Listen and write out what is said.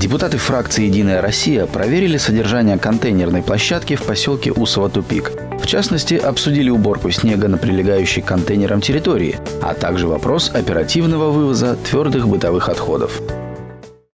Депутаты фракции «Единая Россия» проверили содержание контейнерной площадки в поселке Усово-Тупик. В частности, обсудили уборку снега на прилегающей к контейнерам территории, а также вопрос оперативного вывоза твердых бытовых отходов.